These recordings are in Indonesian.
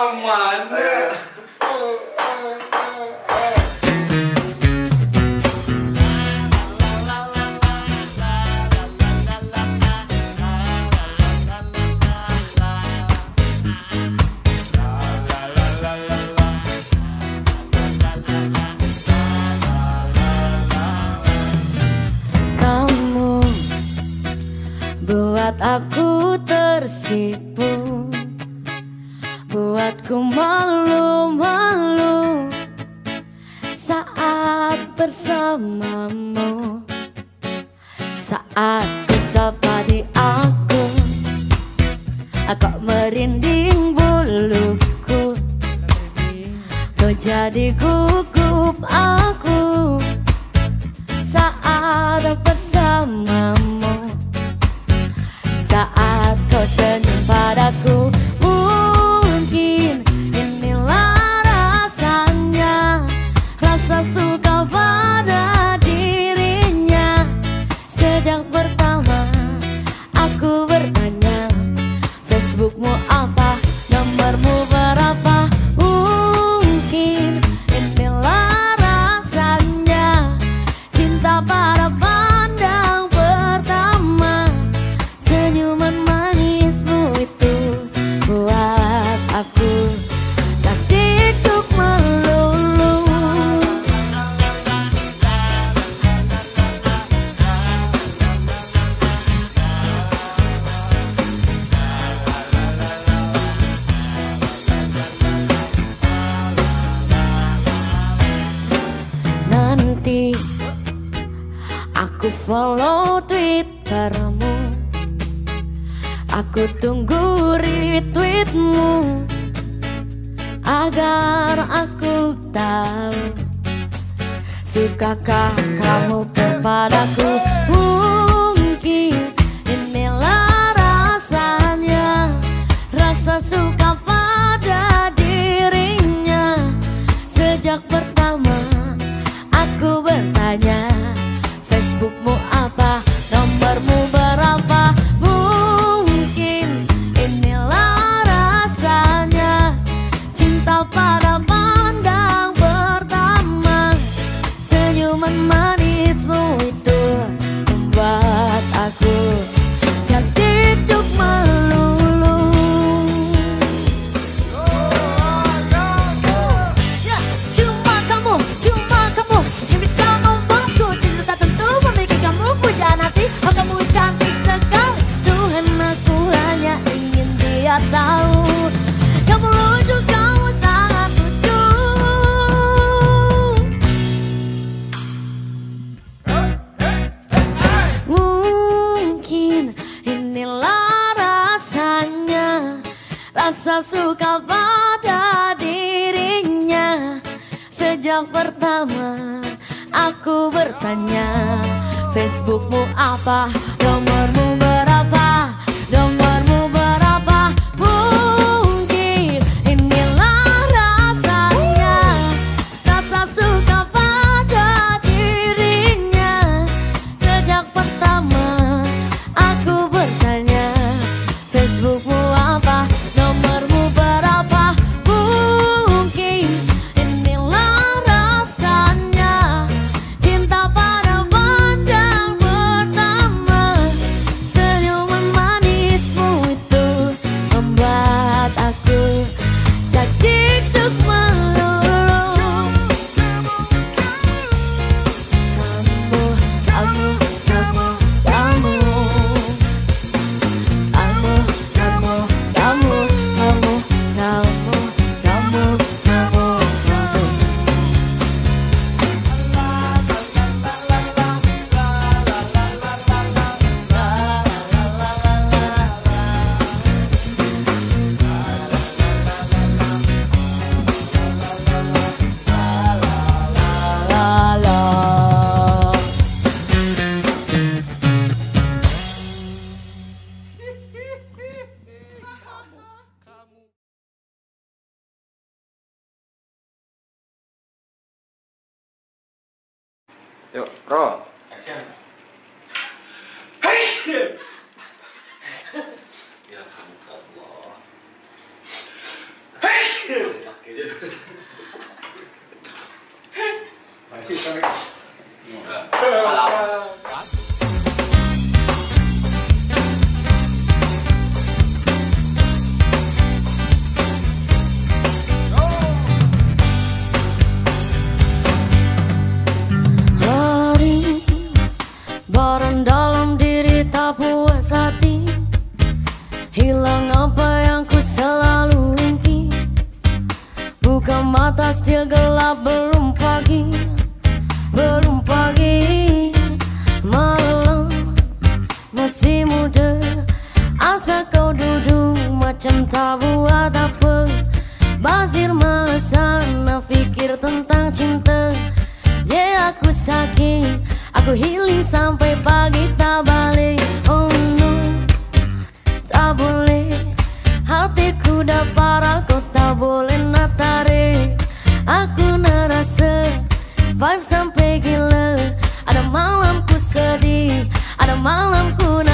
aman. Kamu buat aku tersiksa Saat ku sapa di aku aku merinding buluku Kau jadi ku pertama aku bertanya Facebookmu apa? wrong. Ada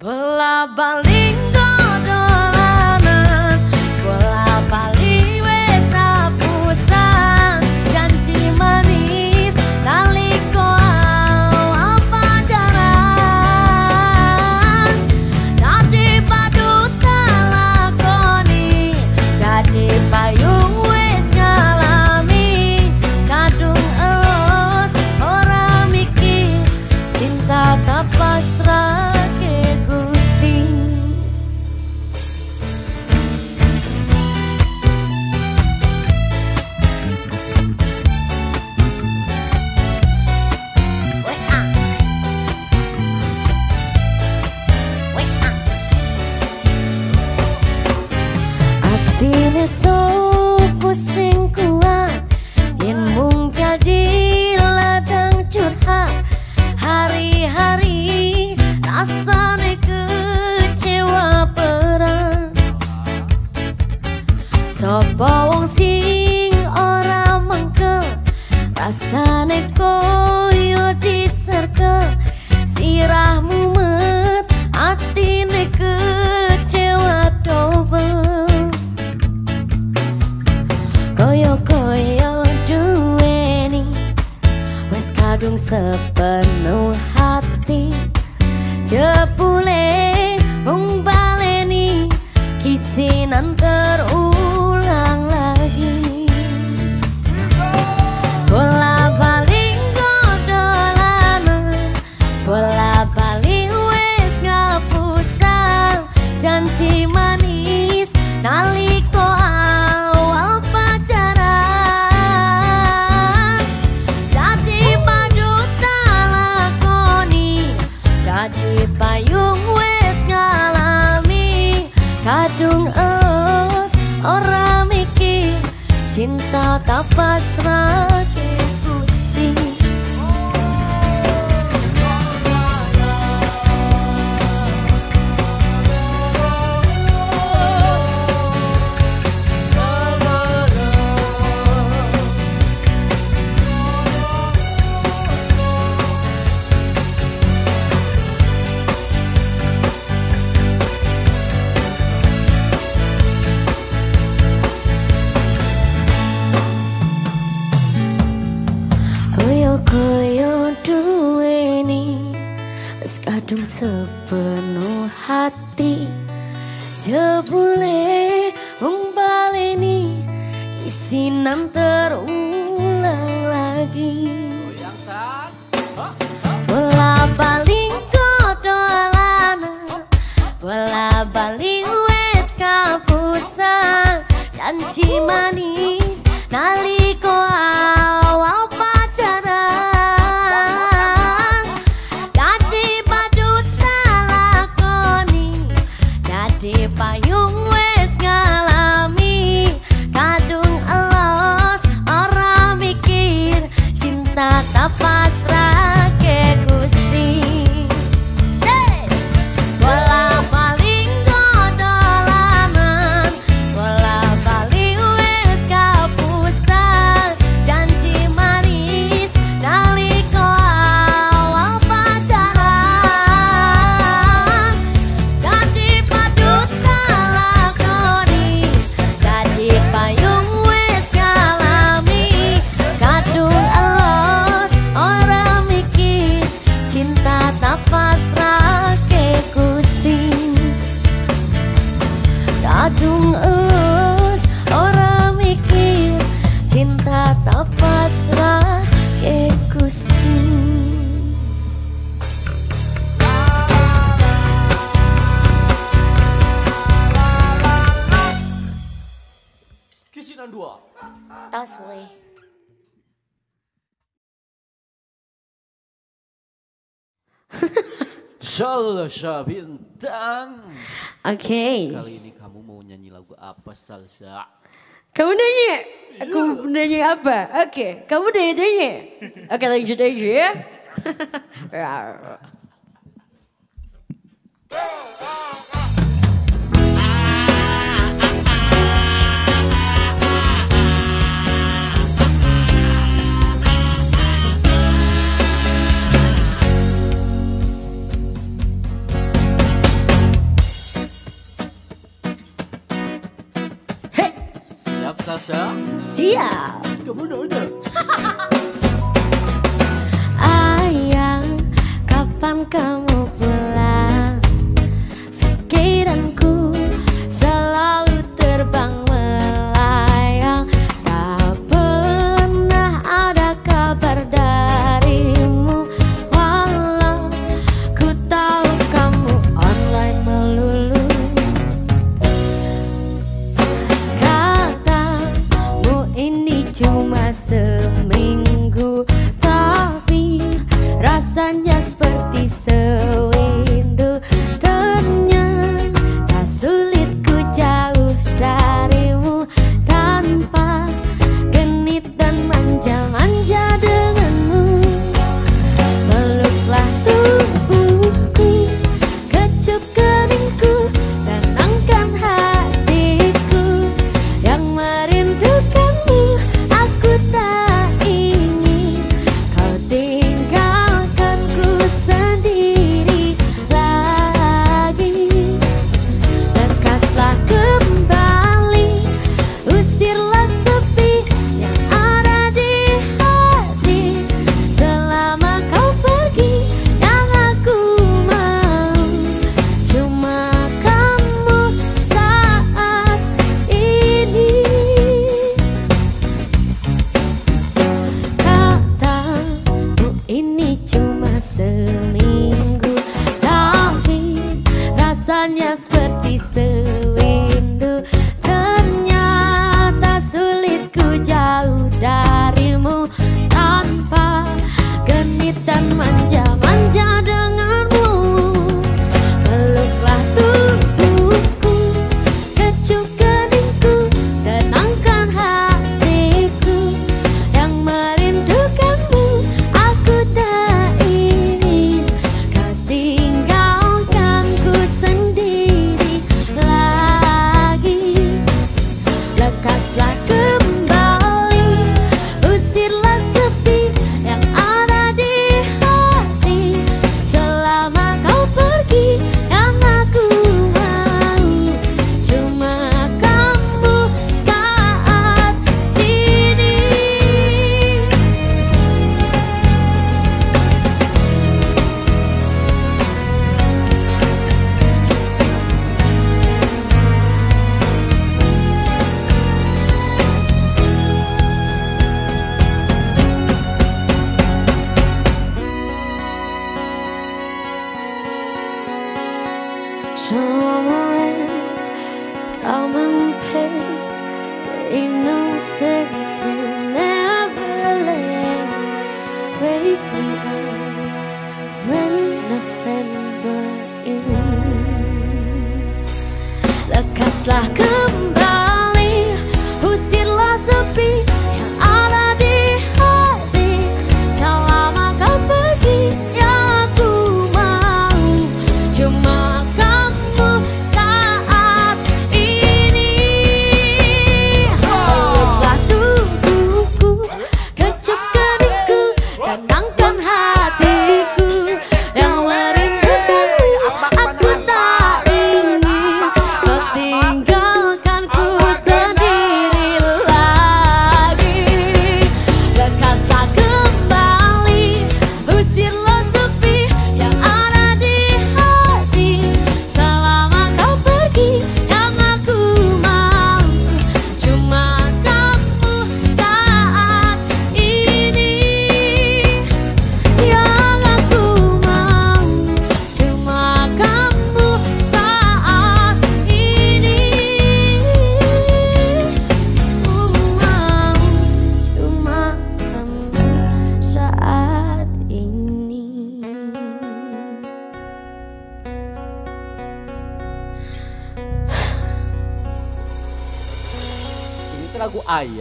Bola balik penuh hati. Jebule wong baleni isinan terulang lagi. Bola baling kodo alana Bola baling wes kapusan. Janji manis nali dua. That's way. Salsa Bintang. Oke. Okay. Kali ini kamu mau nyanyi lagu apa Salsa? Kamu nanya? Aku iya. nanya apa? Oke, okay. kamu nanya-nanya. Oke okay, lanjut aja ya. Rawr. sir. See ya. Cảm ơn nỗi nè. Ayah, kapan kamu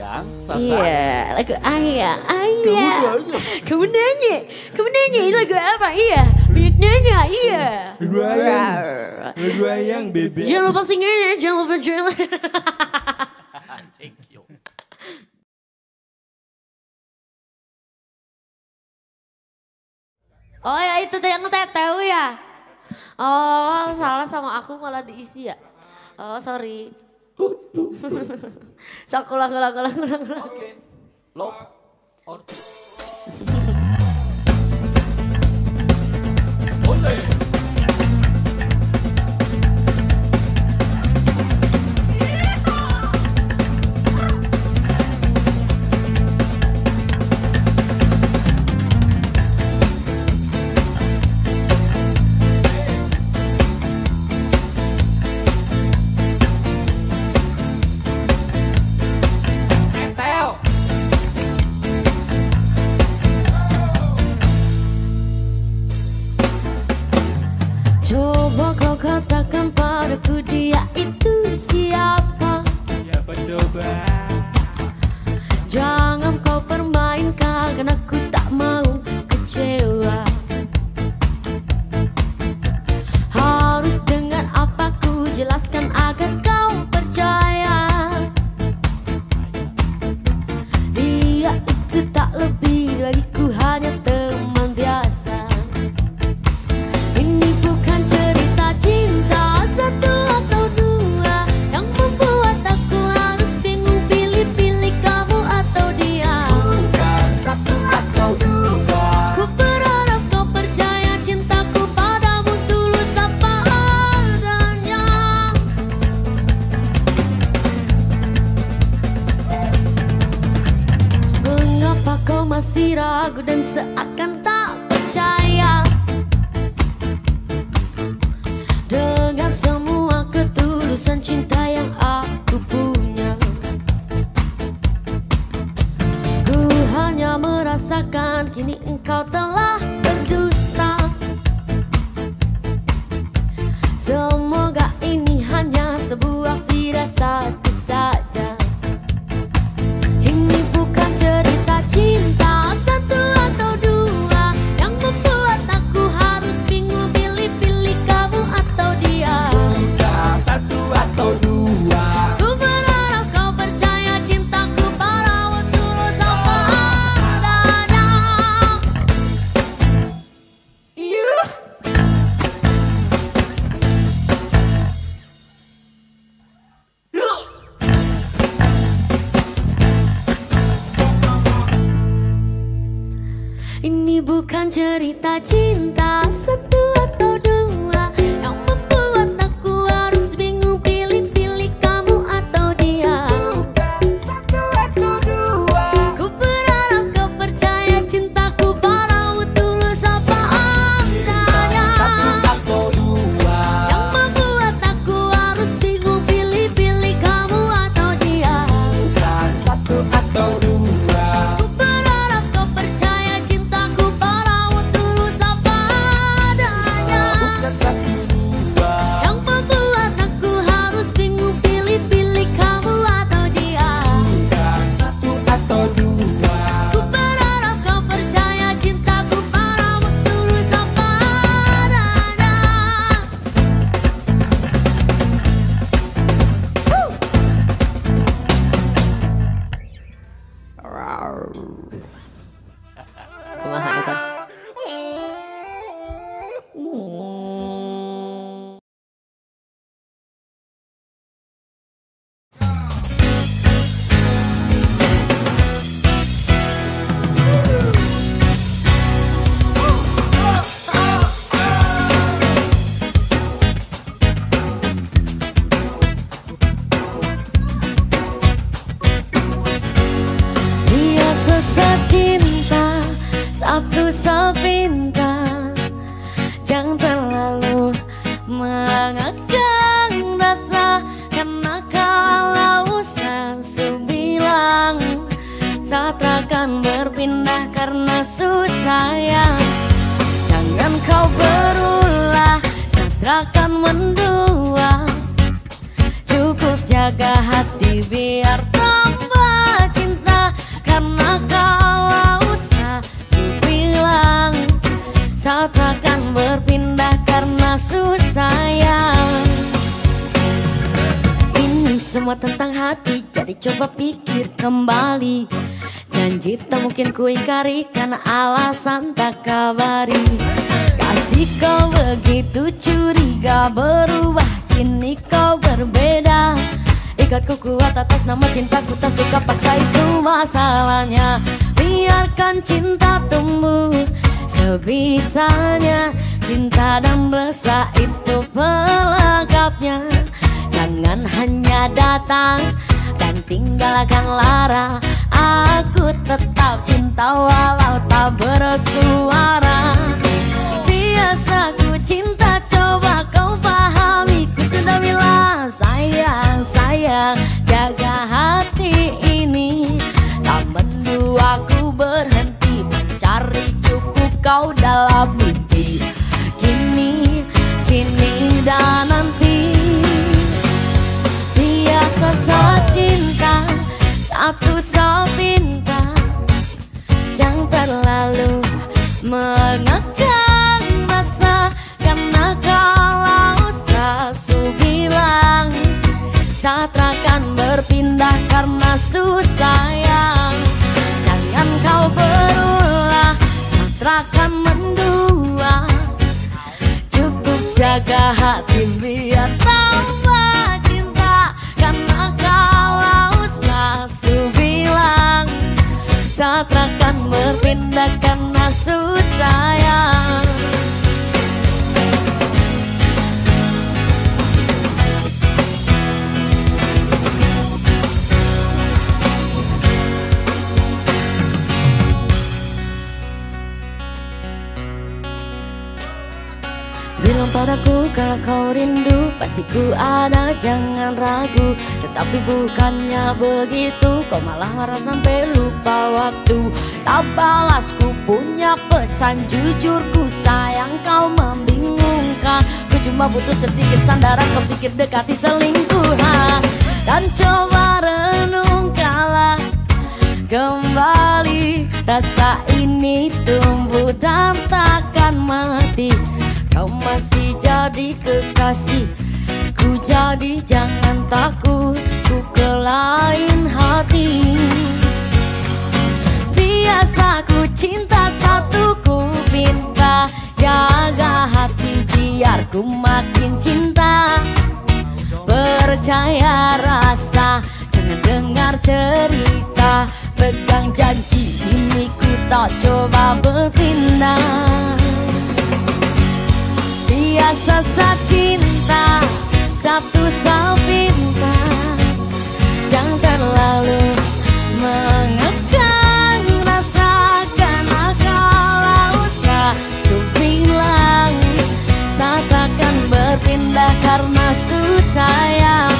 sayang, saat Iya, yeah, lagu ayah, ayah. Kamu nanya. Kamu nanya, kamu nanya ini lagu apa? Iya, banyak nanya, iya. Lagu ayah lagu ayah bebek. Jangan lupa singgahnya, jangan lupa jalan. Thank you. Oh ya itu yang tahu ya. Oh salah sama aku malah diisi ya. Oh sorry. Sok ulang ulang ulang ulang. Oke. Okay. Or Karena alasan tak kabari. Kasih kau begitu curiga Berubah kini kau berbeda. Ikatku kuat atas nama cintaku Tak suka paksa itu masalahnya. Biarkan cinta tumbuh Sebisanya cinta dan rasa itu pelengkapnya. Jangan hanya datang dan tinggalkan lara Aku tetap cinta walau tak bersuara. Biasa ku cinta coba kau pahami. Ku sudah bilang sayang sayang. Jaga hati ini. Tak mendua ku berhenti Mencari cukup kau dalam mimpi. Kini, kini dan nanti. Biasa saja cinta Satu sepinta Jangan terlalu mengekang rasa Karena kalau sasu bilang Saat akan berpindah karena susah Jangan kau berulah Saat akan mendua. Cukup jaga hati biar tambah berpindah karena susah padaku kalau kau rindu. Pasti ku ada jangan ragu. Tetapi bukannya begitu Kau malah marah sampai lupa waktu. Tak balas ku punya pesan Jujur ku sayang kau membingungkan. Ku cuma butuh sedikit sandaran Kau pikir dekati selingkuhan. Dan coba renungkanlah kembali. Rasa ini tumbuh dan takkan mati Kau masih jadi kekasih. Ku jadi jangan takut Ku ke lain hati. Biasa ku cinta satu ku pinta Jaga hati biar ku makin cinta. Percaya rasa Jangan dengar cerita. Pegang janji ini ku tak coba berpindah Biasa sa cinta Satu sapinta Jangan terlalu mengekang rasa Karena kalau satu bilang Saat akan berpindah karena susah yang.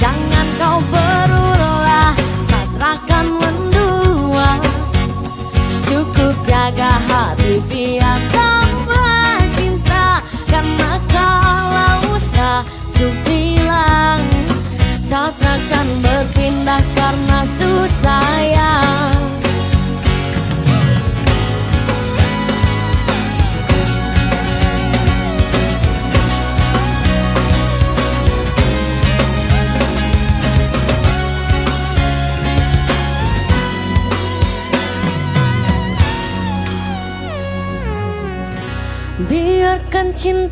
Jangan kau berulah Saat akan mendua. Cukup jaga hati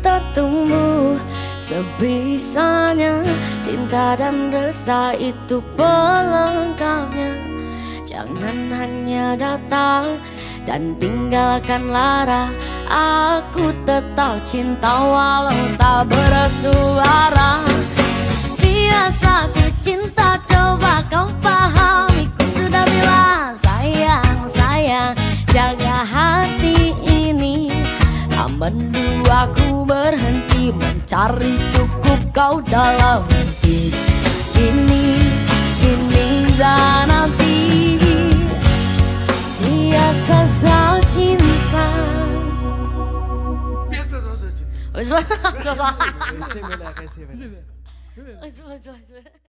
Cinta tumbuh sebisanya Cinta dan rasa itu pelengkapnya. Jangan hanya datang dan tinggalkan lara. Aku tetap cinta walau tak bersuara. Biasa ku cinta coba kau pahami. Ku sudah bilang sayang sayang Jaga hati ini. Tak mendua ku berhenti Mencari cukup kau dalam mimpi. Ini, ini dan nanti Biasa saja cinta. Wis wis Ese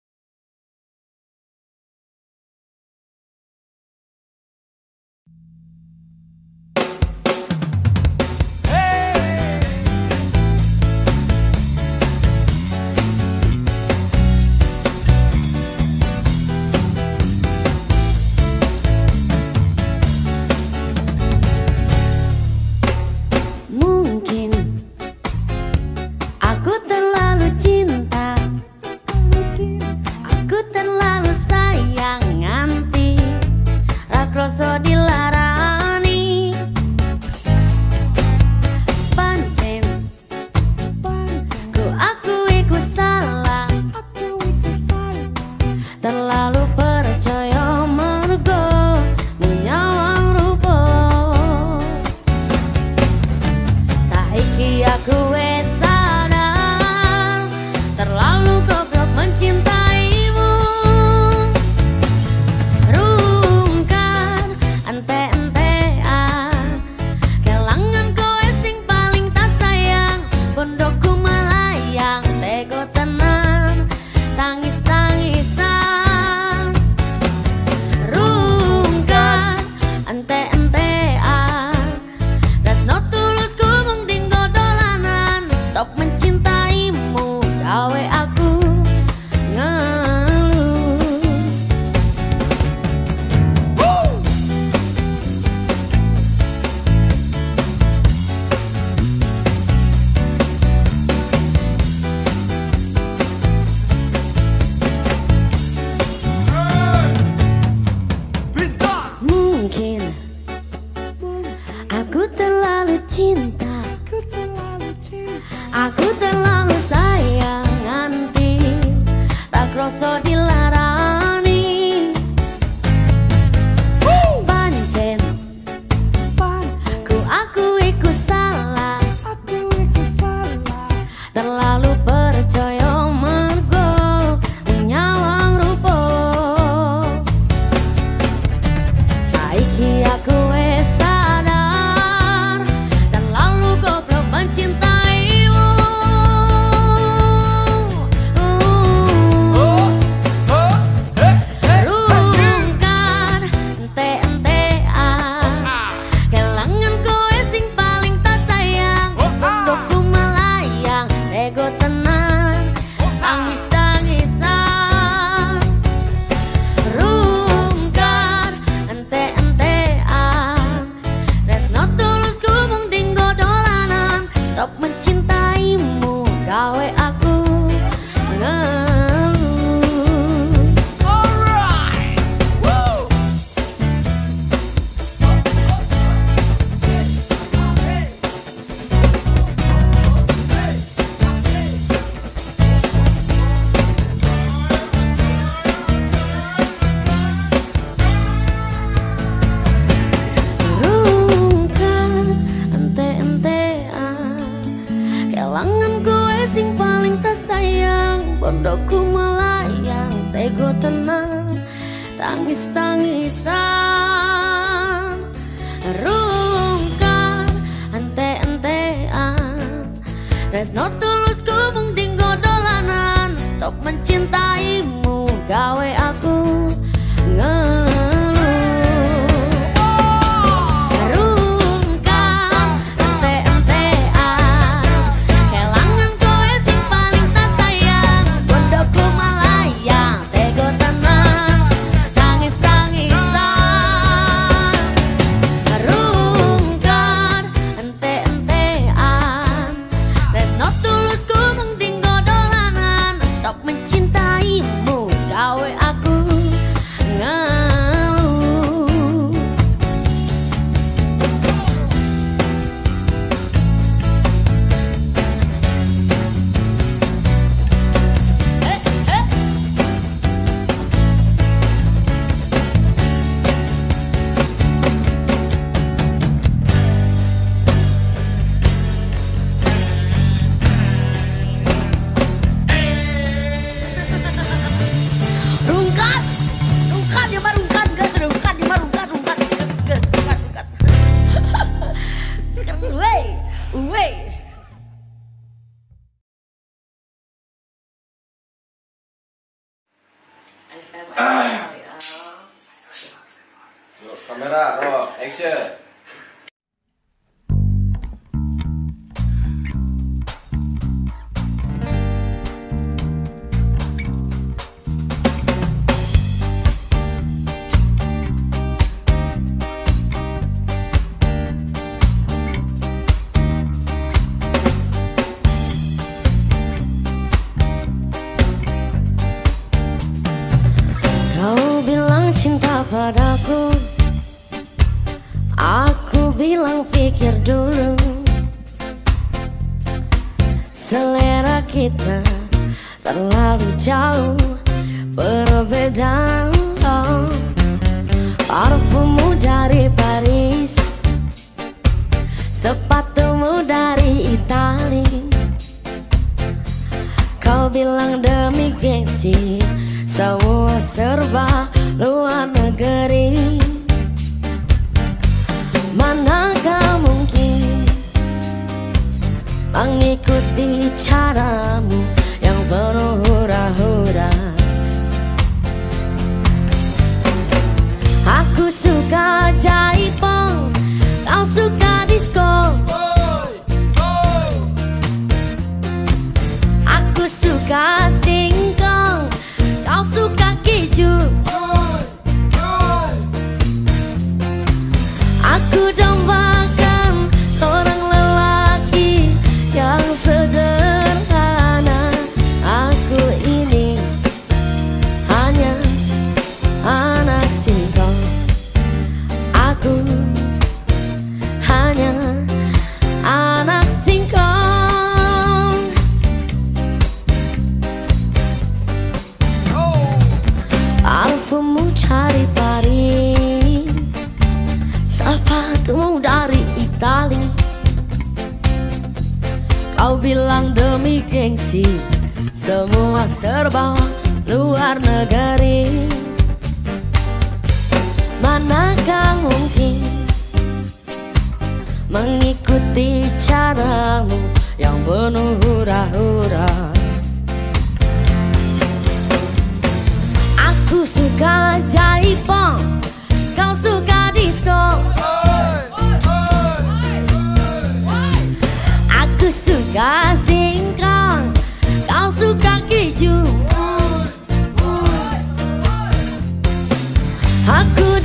Aku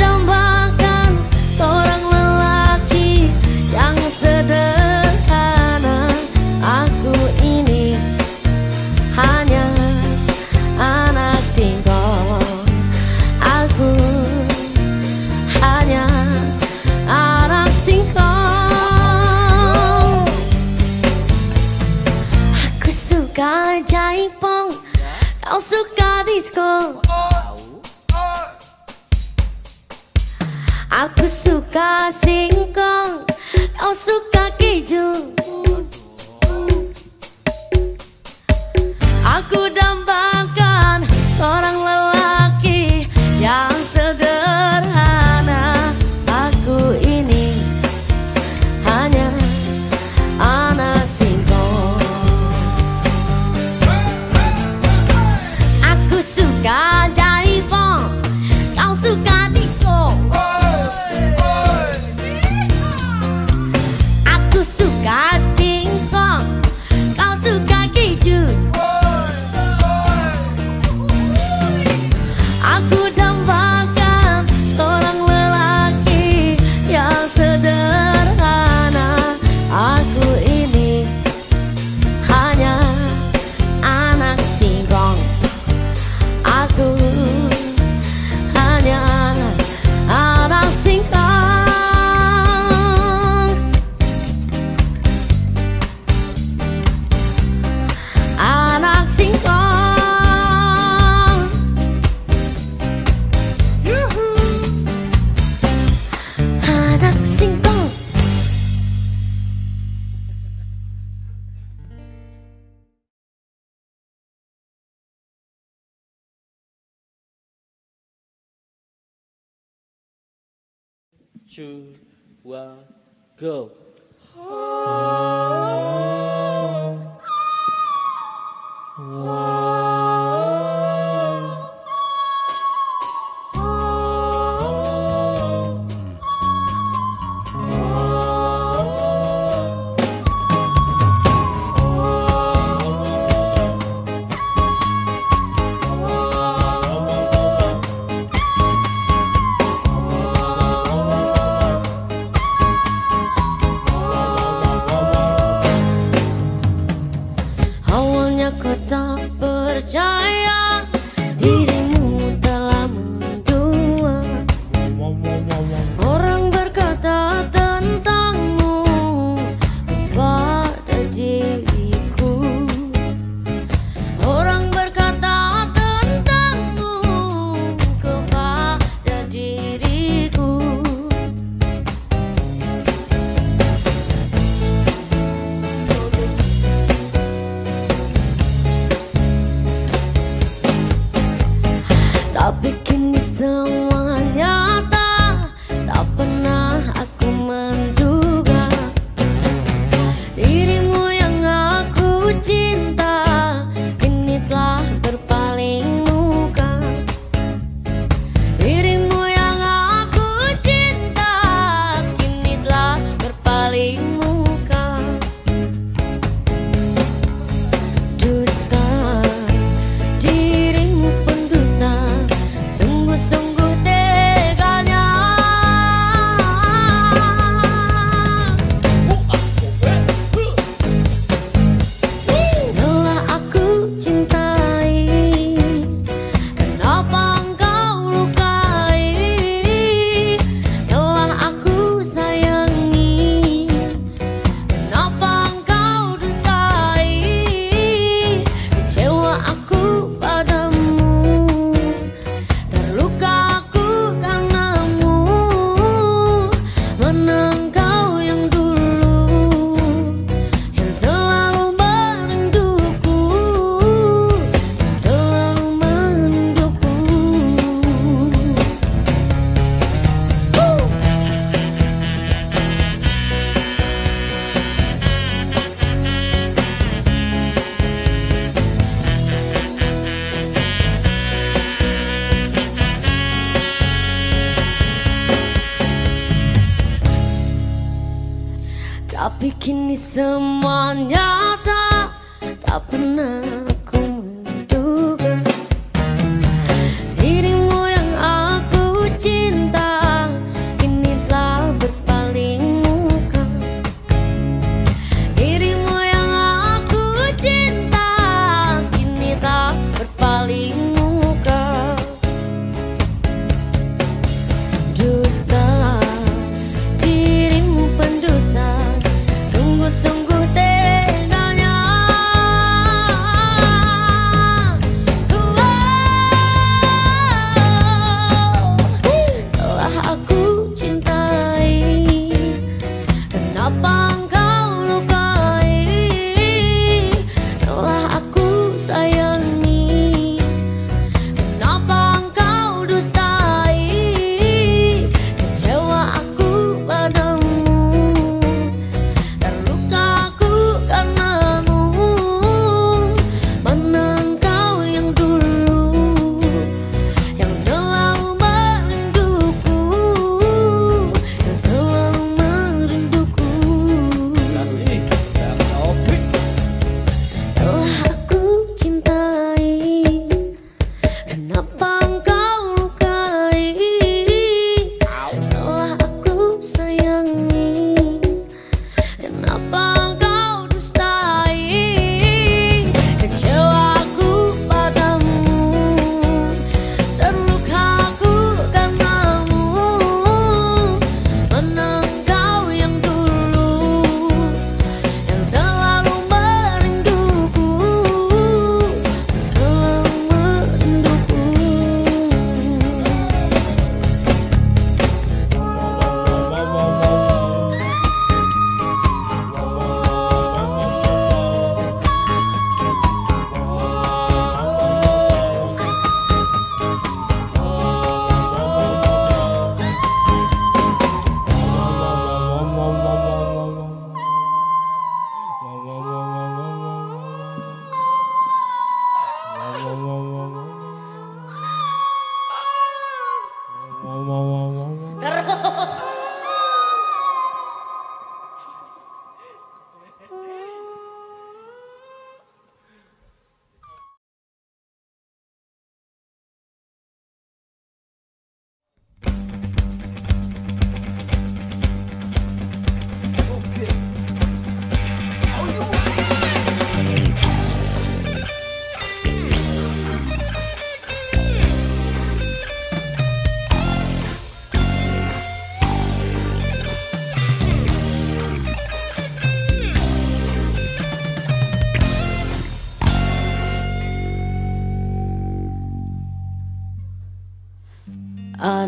two, one, go. ini semuanya.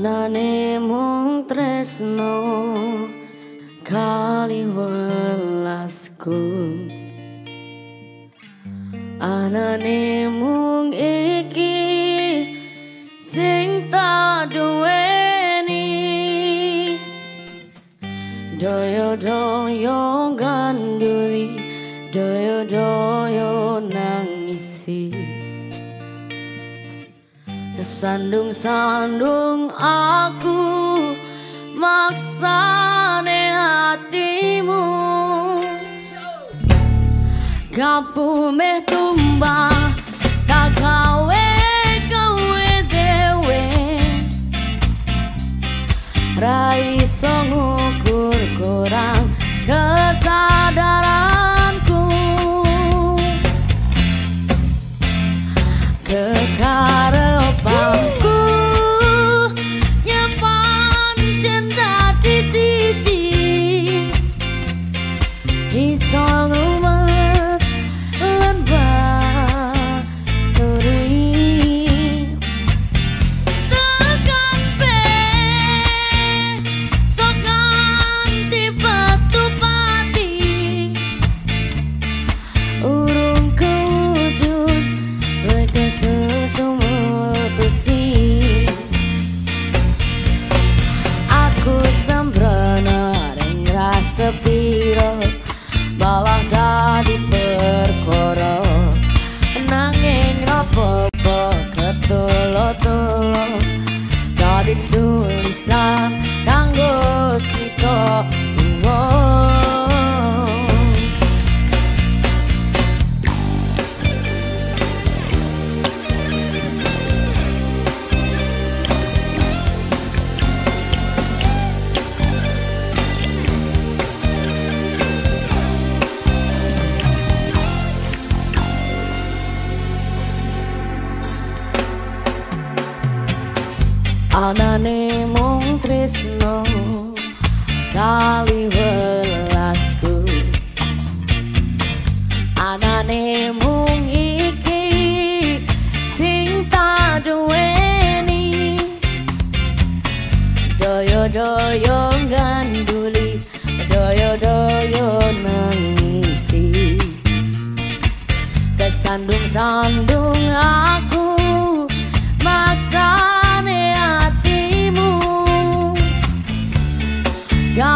Anane mung tresno kali welasku. Anane mung sandung-sandung aku maksa ne hatimu. Kapu meh tumbah tak gawe gawe dewe. Rai songukur kurang kesadaran. 哦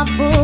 my book.